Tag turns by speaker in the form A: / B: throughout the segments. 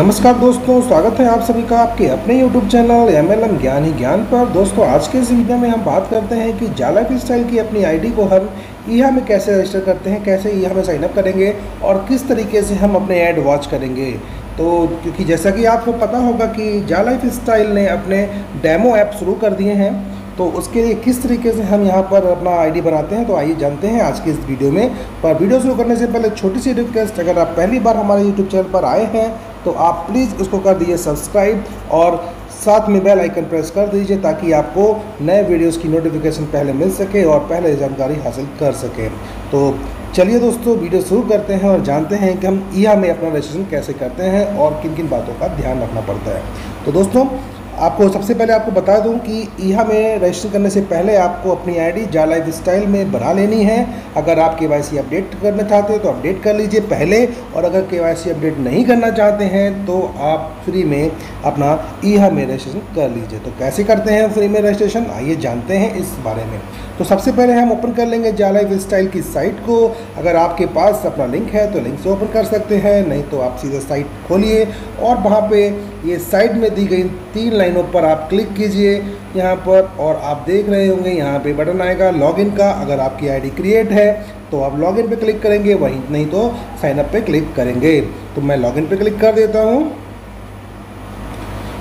A: नमस्कार दोस्तों, स्वागत है आप सभी का आपके अपने YouTube channel M L M ज्ञान ही ज्ञान पर। दोस्तों, आज के इस वीडियो में हम बात करते हैं कि जाला स्टाइल की अपनी आईडी को हम ईहा में कैसे रजिस्टर करते हैं, कैसे ईहा में साइनअप करेंगे और किस तरीके से हम अपने ऐड वॉच करेंगे। तो क्योंकि जैसा कि आपको पता होगा कि जाला स्टाइल ने अपने डेमो ऐप शुरू कर दिए हैं तो उसके लिए किस तरीके से हम यहाँ पर अपना आईडी बनाते हैं तो आइए जानते हैं आज की इस वीडियो में। पर वीडियो शुरू करने से पहले छोटी सी रिक्वेस्ट अगर आप पहली बार हमारे यूट्यूब चैनल पर आए हैं तो आप प्लीज़ उसको कर दीजिए सब्सक्राइब और साथ में बेल आइकन प्रेस कर दीजिए ताकि आपको नए वीडियोस की नोटिफिकेशन पहले मिल सके और पहले जानकारी हासिल कर सकें। तो चलिए दोस्तों, वीडियो शुरू करते हैं और जानते हैं कि हम ईहा में अपना रजिस्ट्रेशन कैसे करते हैं और किन किन बातों का ध्यान रखना पड़ता है। तो दोस्तों आपको सबसे पहले आपको बता दूँ कि ईहा में रजिस्टर करने से पहले आपको अपनी आईडी डी लाइफ स्टाइल में बना लेनी है। अगर आप के अपडेट करना चाहते हैं तो अपडेट कर लीजिए पहले, और अगर के अपडेट नहीं करना चाहते हैं तो आप फ्री में अपना ईहा में रजिस्ट्रेशन कर लीजिए। तो कैसे करते हैं फ्री में रजिस्ट्रेशन? आइए जानते हैं इस बारे में। तो सबसे पहले हम ओपन कर लेंगे जाला स्टाइल की साइट को। अगर आपके पास अपना लिंक है तो लिंक से ओपन कर सकते हैं, नहीं तो आप सीधे साइट खोलिए। और वहाँ पे ये साइट में दी गई तीन लाइनों पर आप क्लिक कीजिए यहाँ पर, और आप देख रहे होंगे यहाँ पे बटन आएगा लॉगिन का। अगर आपकी आईडी क्रिएट है तो आप लॉगिन पे क्लिक करेंगे, वहीं नहीं तो साइनअप पे क्लिक करेंगे। तो मैं लॉगिन पे क्लिक कर देता हूँ।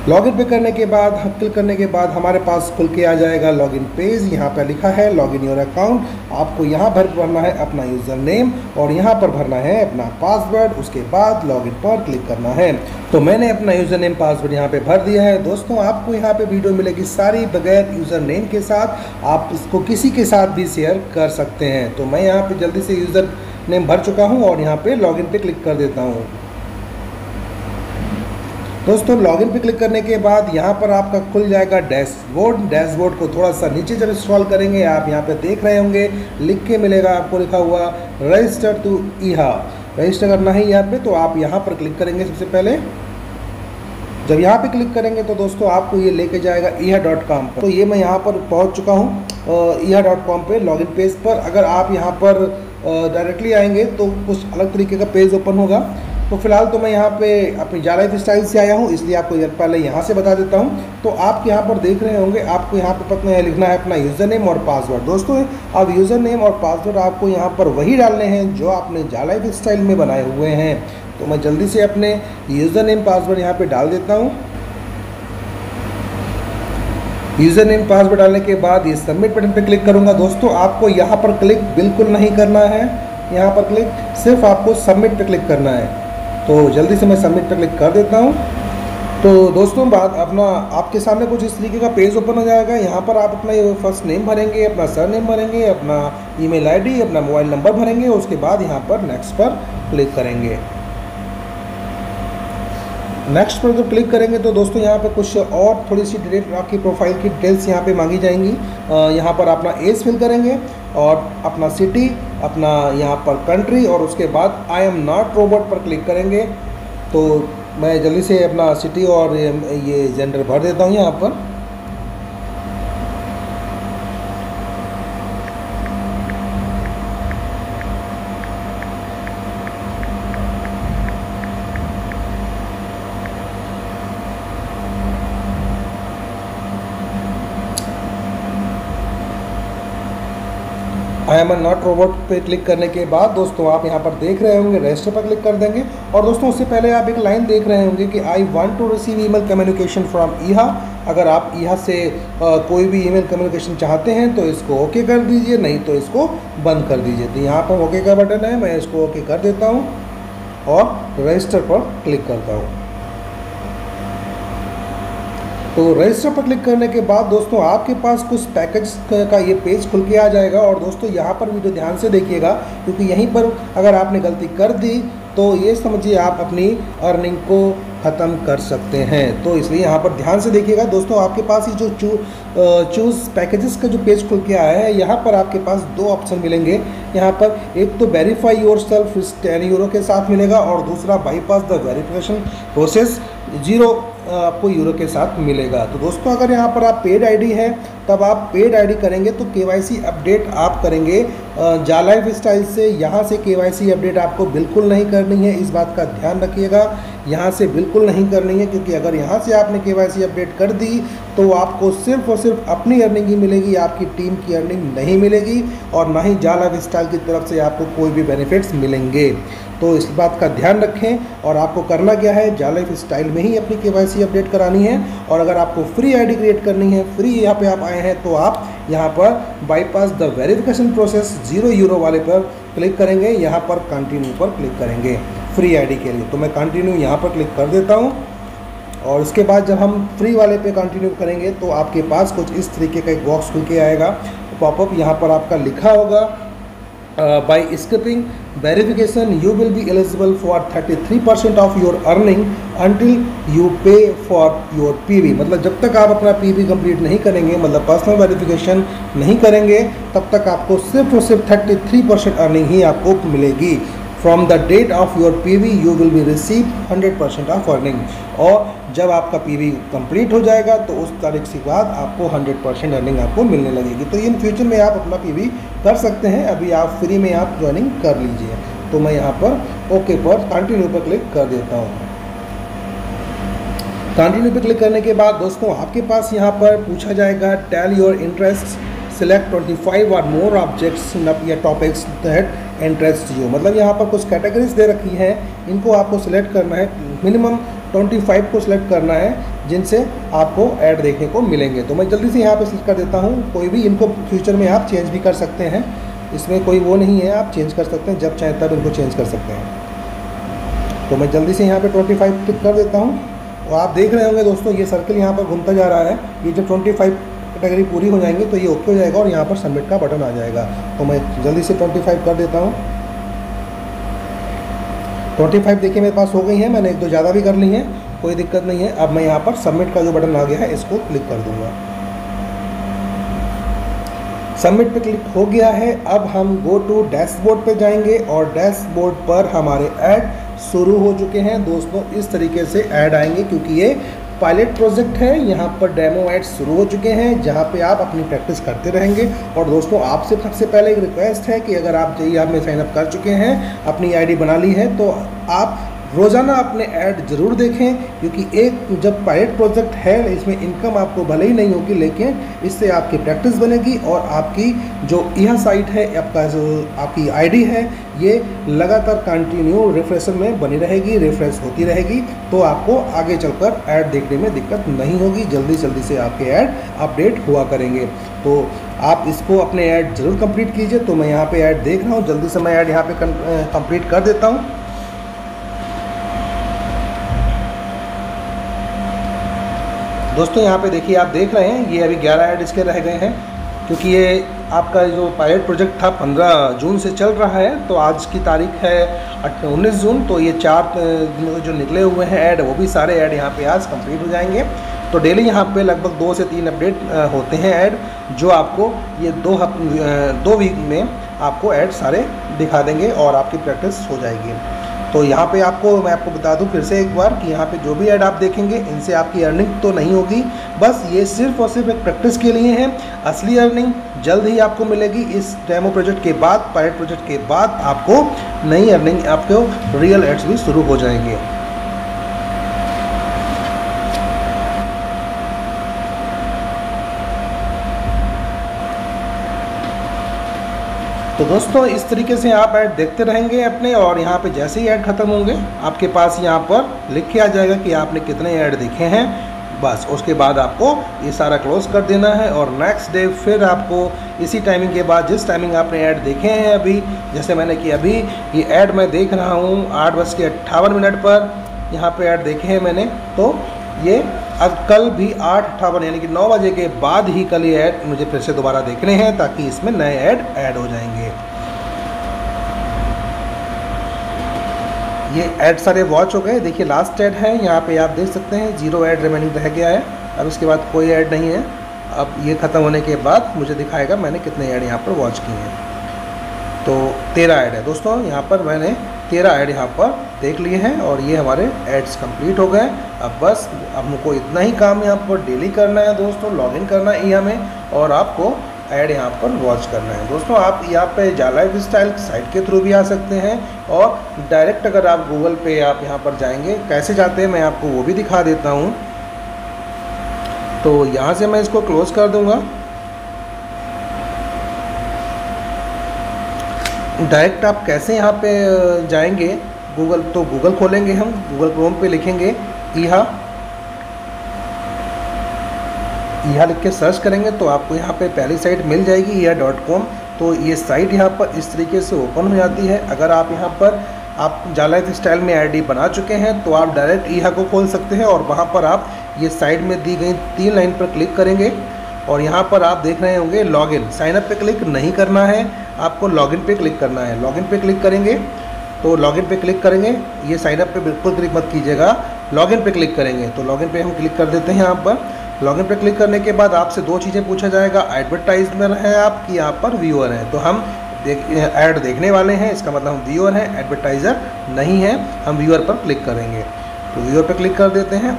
A: लॉगिन पे करने के बाद हम क्लिक करने के बाद हमारे पास खुल के आ जाएगा लॉगिन पेज यहाँ पर लिखा है लॉगिन योर अकाउंट आपको यहाँ भर भरना है अपना यूज़र नेम और यहाँ पर भरना है अपना पासवर्ड उसके बाद लॉगिन पर क्लिक करना है। तो मैंने अपना यूज़र नेम पासवर्ड यहाँ पे भर दिया है। दोस्तों, आपको यहाँ पे वीडियो मिलेगी सारी बगैर यूज़र नेम के साथ। आप इसको किसी के साथ भी शेयर कर सकते हैं। तो मैं यहाँ पर जल्दी से यूज़र नेम भर चुका हूँ और यहाँ पर लॉगिन पर क्लिक कर देता हूँ। दोस्तों लॉगिन पे क्लिक करने के बाद यहाँ पर आपका खुल जाएगा डैशबोर्ड डैशबोर्ड को थोड़ा सा नीचे जब इंस्टॉल करेंगे, आप यहाँ पे देख रहे होंगे, लिख के मिलेगा आपको लिखा हुआ रजिस्टर टू ईहा रजिस्टर करना है यहाँ पे तो आप यहाँ पर क्लिक करेंगे सबसे पहले। जब यहाँ पे क्लिक करेंगे तो दोस्तों, आपको ये लेके जाएगा ईहा डॉट कॉम पर। तो ये मैं यहाँ पर पहुँच चुका हूँ ईहा डॉट कॉम पर लॉगिन पेज पर। अगर आप यहाँ पर डायरेक्टली आएँगे तो कुछ अलग तरीके का पेज ओपन होगा। तो फ़िलहाल तो मैं यहाँ पे अपनी जा लाइफ स्टाइल से आया हूँ, इसलिए आपको पहले यहाँ से बता देता हूँ। तो आप यहाँ पर देख रहे होंगे, आपको यहाँ पर पता लिखना है अपना यूज़र नेम और पासवर्ड दोस्तों, अब यूज़र नेम और पासवर्ड आपको यहाँ पर वही डालने हैं जो आपने जा लाइफ स्टाइल में बनाए हुए हैं। तो मैं जल्दी से अपने यूज़र नेम पासवर्ड यहाँ पर डाल देता हूँ। यूज़र नेम पासवर्ड डालने के बाद ये सबमिट बटन पर क्लिक करूँगा। दोस्तों, आपको यहाँ पर क्लिक बिल्कुल नहीं करना है। यहाँ पर क्लिक सिर्फ़ आपको सबमिट पर क्लिक करना है। तो जल्दी से मैं सबमिट पर क्लिक कर देता हूँ। तो दोस्तों, बात अपना आपके सामने कुछ इस तरीके का पेज ओपन हो जाएगा। यहाँ पर आप अपना फ़र्स्ट नेम भरेंगे, अपना सर नेम भरेंगे, अपना ईमेल आईडी अपना मोबाइल नंबर भरेंगे, उसके बाद यहाँ पर नेक्स्ट पर क्लिक करेंगे। नेक्स्ट पर जब क्लिक करेंगे तो दोस्तों, यहाँ पर कुछ और थोड़ी सी डिटेल आपकी प्रोफ़ाइल की डिटेल्स यहाँ पर मांगी जाएँगी। यहाँ पर अपना एज फिल करेंगे और अपना सिटी अपना यहाँ पर कंट्री और उसके बाद आई एम नॉट रोबोट पर क्लिक करेंगे तो मैं जल्दी से अपना सिटी और ये जेंडर भर देता हूँ यहाँ पर। आई एम नॉट रोबोट पे क्लिक करने के बाद दोस्तों आप यहाँ पर देख रहे होंगे रजिस्टर पर क्लिक कर देंगे। और दोस्तों उससे पहले आप एक लाइन देख रहे होंगे कि I want to receive email communication from ईहा अगर आप ईहा से आ, कोई भी ईमेल कम्युनिकेशन चाहते हैं तो इसको ओके कर दीजिए नहीं तो इसको बंद कर दीजिए। तो यहाँ पर ओके का बटन है मैं इसको ओके कर देता हूँ और रजिस्टर पर क्लिक करता हूँ। तो रजिस्टर पर क्लिक करने के बाद दोस्तों आपके पास कुछ पैकेज का ये पेज खुल के आ जाएगा और दोस्तों यहाँ पर वीडियो ध्यान से देखिएगा, क्योंकि यहीं पर अगर आपने गलती कर दी तो ये समझिए आप अपनी अर्निंग को ख़त्म कर सकते हैं। तो इसलिए यहाँ पर ध्यान से देखिएगा, दोस्तों, आपके पास ये जो चू चूज़ पैकेजेस का जो पेज खुल के आया है, यहाँ पर आपके पास दो ऑप्शन मिलेंगे। यहाँ पर एक तो verify yourself ten euro के साथ मिलेगा और दूसरा bypass the verification process zero आपको यूरो के साथ मिलेगा। तो दोस्तों, अगर यहाँ पर आप पेड आईडी है, तब आप पेड आईडी करेंगे तो केवाईसी अपडेट आप करेंगे। जा लाइफ स्टाइल से यहाँ से केवाईसी अपडेट आपको बिल्कुल नहीं करनी है, इस बात का ध्यान रखिएगा। यहाँ से बिल्कुल नहीं करनी है, क्योंकि अगर यहाँ से आपने के अपडेट कर दी तो आपको सिर्फ़ और सिर्फ़ अपनी अर्निंग ही मिलेगी, आपकी टीम की अर्निंग नहीं मिलेगी, और ना ही जाला स्टाइल की तरफ़ से आपको कोई भी बेनिफिट्स मिलेंगे। तो इस बात का ध्यान रखें, और आपको करना क्या है जालाइफ स्टाइल में ही अपनी के अपडेट करानी है, और अगर आपको फ्री आईडी क्रिएट करनी है फ्री यहाँ पे आप आए हैं तो आप यहाँ पर bypass the verification process zero euro वाले पर क्लिक करेंगे, यहाँ पर कंटिन्यू पर क्लिक करेंगे। फ्री आईडी के लिए। तो मैं कंटिन्यू यहाँ पर क्लिक कर देता हूँ और उसके बाद जब हम फ्री वाले पे कंटिन्यू करेंगे तो आपके पास कुछ इस तरीके का एक बॉक्स खुल के आएगा। पॉपअप यहाँ पर आपका लिखा होगा by skipping verification you will be eligible for 33 percent of your earning until you pay for your PV मतलब जब तक आप अपना पीवी कंप्लीट नहीं करेंगे मतलब पर्सनल वेरिफिकेशन नहीं करेंगे, तब तक आपको सिर्फ़ और सिर्फ़ 33 परसेंट अर्निंग ही आपको मिलेगी। From the date of your P V you will be receive hundred percent of earning और जब आपका पी वी कंप्लीट हो जाएगा तो उस तारीख के बाद आपको हंड्रेड परसेंट अर्निंग आपको मिलने लगेगी। तो इन फ्यूचर में आप अपना पी वी कर सकते हैं। अभी आप फ्री में आप ज्वाइनिंग कर लीजिए। तो मैं यहाँ पर ओके पर कंटिन्यू पर क्लिक कर देता हूँ। कंटिन्यू पर क्लिक करने के बाद दोस्तों, आपके पास यहाँ पर पूछा जाएगा टेल योर इंटरेस्ट सिलेक्ट 25 और मोर ऑब्जेक्ट्स या टॉपिक्स दैट इंटरेस्ट यू मतलब यहाँ पर कुछ कैटेगरीज दे रखी हैं, इनको आपको सिलेक्ट करना है। मिनिमम 25 को सिलेक्ट करना है, जिनसे आपको ऐड देखने को मिलेंगे। तो मैं जल्दी से यहाँ पे सिलेक्ट कर देता हूँ। कोई भी इनको फ्यूचर में आप चेंज भी कर सकते हैं। इसमें कोई वो नहीं है, आप चेंज कर सकते हैं, जब चाहे तब इनको चेंज कर सकते हैं। तो मैं जल्दी से यहाँ पे 25 क्लिक कर देता हूँ। और आप देख रहे होंगे दोस्तों, ये सर्कल यहाँ पर घूमता जा रहा है। ये जब 25 कैटेगरी पूरी हो जाएँगी तो ये ओके हो जाएगा और यहाँ पर सबमिट का बटन आ जाएगा। तो मैं जल्दी से 25 कर देता हूँ। 25 देखिए मेरे पास हो गई है, मैंने एक दो ज़्यादा भी कर ली हैं, कोई दिक्कत नहीं है। अब मैं यहाँ पर सबमिट का जो बटन आ गया है, इसको क्लिक कर दूँगा। सबमिट पे क्लिक हो गया है। अब हम गो टू डैशबोर्ड पे जाएँगे और डैशबोर्ड पर हमारे ऐड शुरू हो चुके हैं। दोस्तों, इस तरीके से ऐड आएँगे, क्योंकि ये पायलट प्रोजेक्ट है, यहाँ पर डेमो एड्स शुरू हो चुके हैं, जहाँ पे आप अपनी प्रैक्टिस करते रहेंगे। और दोस्तों, आपसे सबसे पहले एक रिक्वेस्ट है कि अगर आप जी में साइनअप कर चुके हैं, अपनी आईडी बना ली है तो आप रोज़ाना अपने ऐड ज़रूर देखें, क्योंकि एक जब पायलट प्रोजेक्ट है, इसमें इनकम आपको भले ही नहीं होगी, लेकिन इससे आपकी प्रैक्टिस बनेगी और आपकी जो यह साइट है, आपका जो आपकी आईडी है, ये लगातार कंटिन्यू रिफ्रेशर में बनी रहेगी रिफ्रेश होती रहेगी तो आपको आगे चलकर ऐड देखने में दिक्कत नहीं होगी। जल्दी जल्दी से आपके ऐड अपडेट हुआ करेंगे। तो आप इसको अपने ऐड ज़रूर कंप्लीट कीजिए। तो मैं यहाँ पे ऐड देख रहा हूँ। जल्दी से मैं ऐड यहाँ पे कंप्लीट कर देता हूँ। दोस्तों, यहाँ पे देखिए आप देख रहे हैं, ये अभी 11 ऐड इसके रह गए हैं, क्योंकि ये आपका जो पायलट प्रोजेक्ट था 15 जून से चल रहा है तो आज की तारीख है उन्नीस जून तो ये चार जो निकले हुए हैं ऐड वो भी सारे ऐड यहाँ पे आज कंप्लीट हो जाएँगे। तो डेली यहाँ पे लगभग दो से तीन अपडेट होते हैं ऐड जो आपको ये दो हफ दो वीक में आपको ऐड सारे दिखा देंगे और आपकी प्रैक्टिस हो जाएगी। तो यहाँ पे आपको, मैं आपको बता दूँ फिर से एक बार कि यहाँ पे जो भी ऐड आप देखेंगे, इनसे आपकी अर्निंग तो नहीं होगी। बस ये सिर्फ़ और सिर्फ़ एक प्रैक्टिस के लिए है। असली अर्निंग जल्द ही आपको मिलेगी। इस डेमो प्रोजेक्ट के बाद पायलट प्रोजेक्ट के बाद आपको नई अर्निंग आपको रियल एड्स भी शुरू हो जाएँगे। तो दोस्तों, इस तरीके से आप ऐड देखते रहेंगे अपने और यहाँ पे जैसे ही ऐड ख़त्म होंगे, आपके पास यहाँ पर लिख के आ जाएगा कि आपने कितने ऐड देखे हैं। बस, उसके बाद आपको ये सारा क्लोज कर देना है और नेक्स्ट डे फिर आपको इसी टाइमिंग के बाद जिस टाइमिंग आपने ऐड देखे हैं अभी, जैसे मैंने कि अभी ये ऐड मैं देख रहा हूँ आठ बज के अट्ठावन मिनट पर, यहाँ पे ऐड देखे हैं मैंने तो ये अब कल भी आठ अट्ठावन यानी कि नौ बजे के बाद ही कल ये ऐड मुझे फिर से दोबारा देखने हैं ताकि इसमें नए ऐड ऐड हो जाएँगे। ये ऐड सारे वॉच हो गए। देखिए लास्ट ऐड है, यहाँ पे आप देख सकते हैं ज़ीरो ऐड रिमेनिंग रह गया है। अब इसके बाद कोई ऐड नहीं है। अब ये ख़त्म होने के बाद मुझे दिखाएगा मैंने कितने ऐड यहाँ पर वॉच किए हैं। तो तेरह ऐड है। दोस्तों, यहाँ पर मैंने तेरह ऐड यहाँ पर देख लिए हैं और ये हमारे एड्स कंप्लीट हो गए। अब बस हमको इतना ही काम यहाँ पर डेली करना है दोस्तों लॉगिन करना है हमें और आपको ऐड यहाँ पर वॉच करना है। दोस्तों, आप यहाँ पे जा लाइफ स्टाइल साइट के थ्रू भी आ सकते हैं और डायरेक्ट अगर आप गूगल पे आप यहाँ पर जाएँगे, कैसे जाते हैं मैं आपको वो भी दिखा देता हूँ। तो यहाँ से मैं इसको क्लोज़ कर दूँगा। डायरेक्ट आप कैसे यहाँ पे जाएँगे? गूगल तो गूगल खोलेंगे हम गूगल क्रोम पे लिखेंगे ईहा ईहा लिख के सर्च करेंगे तो आपको यहाँ पे पहली साइट मिल जाएगी ईहा डॉट कॉम तो ये साइट यहाँ पर इस तरीके से ओपन हो जाती है। अगर आप यहाँ पर, आप जालाइफ स्टाइल में आईडी बना चुके हैं तो आप डायरेक्ट ईहा को खोल सकते हैं और वहाँ पर आप ये साइट में दी गई तीन लाइन पर क्लिक करेंगे। और यहाँ पर आप देख रहे होंगे लॉगिन साइनअप पे क्लिक नहीं करना है, आपको लॉगिन पे क्लिक करना है। लॉगिन पे क्लिक करेंगे। तो लॉगिन पे क्लिक करेंगे। ये साइनअप पे बिल्कुल क्लिक मत कीजिएगा। लॉगिन पे क्लिक करेंगे। तो लॉगिन पे हम क्लिक कर देते हैं यहाँ पर। लॉगिन पे क्लिक करने के बाद आपसे दो चीज़ें पूछा जाएगा। एडवर्टाइजमेंट है आप कि यहाँ पर व्यूअर हैं। तो हम देख ऐड देखने वाले हैं। इसका मतलब हम व्यूअर हैं एडवर्टाइज़र नहीं है। हम व्यूअर पर क्लिक करेंगे। तो व्यूअर पर क्लिक कर देते हैं।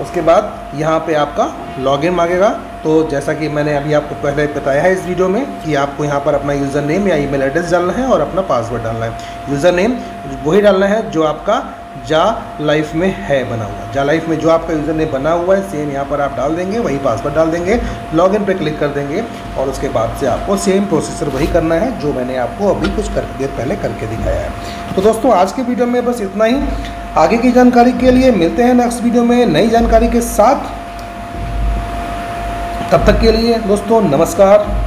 A: उसके बाद यहाँ पे आपका लॉगिन मांगेगा। तो जैसा कि मैंने अभी आपको पहले बताया है इस वीडियो में कि आपको यहाँ पर अपना यूज़र नेम या ईमेल एड्रेस डालना है और अपना पासवर्ड डालना है। यूज़र नेम वही डालना है जो आपका जा लाइफ में है बना हुआ। जा लाइफ में जो आपका यूज़र नेम बना हुआ है सेम यहाँ पर आप डाल देंगे, वही पासवर्ड डाल देंगे लॉगिन पे क्लिक कर देंगे और उसके बाद से आपको सेम प्रोसेसर वही करना है जो मैंने आपको अभी कुछ कर, देर पहले करके दिखाया है। तो दोस्तों, आज के वीडियो में बस इतना ही। आगे की जानकारी के लिए मिलते हैं नेक्स्ट वीडियो में नई जानकारी के साथ। तब तक के लिए दोस्तों नमस्कार।